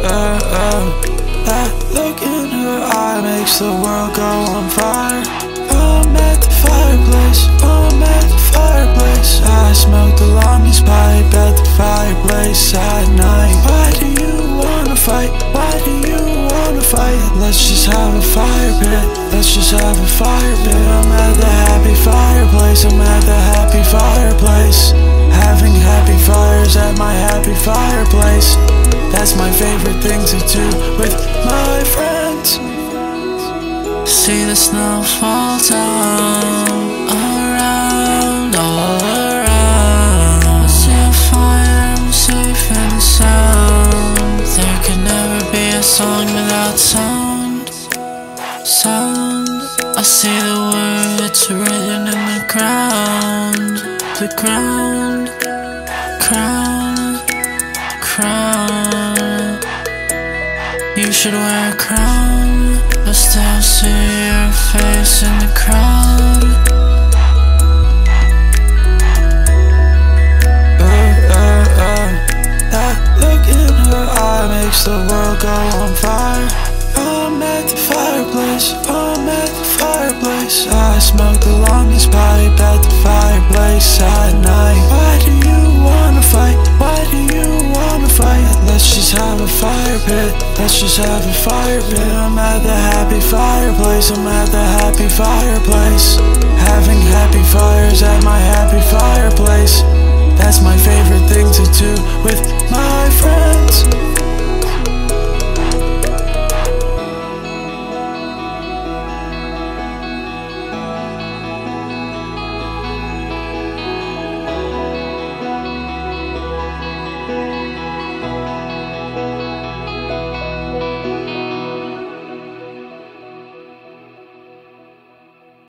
That look in her eye makes the world go on fire. I'm at the fireplace, I'm at the fireplace. I smoke the longest pipe at the fireplace at night. Why do you wanna fight? Why do you wanna fight? Let's just have a fire pit, let's just have a fire pit. I'm at the happy fireplace, I'm at the happy fireplace. Having happy fires at my happy fireplace. That's my favorite thing to do with my friends. See the snow fall down around, all around. I see a fire, I'm safe and sound. There can never be a song without sound. Sound. I see the words written in the ground, the ground, crown, crown. You should wear a crown, but still see your face in the crowd. Uh, uh, uh. That look in her eye makes the world go on fire. I'm at the fireplace, I'm at the fireplace. I smoke the longest pipe at the fireplace at night. Why do you wanna fight? Why do you wanna fight? Let's just have a fire pit. Just have a fire pit. I'm at the happy fireplace. I'm at the happy fireplace. Having happy fires at my happy fireplace. That's my favorite thing to do with.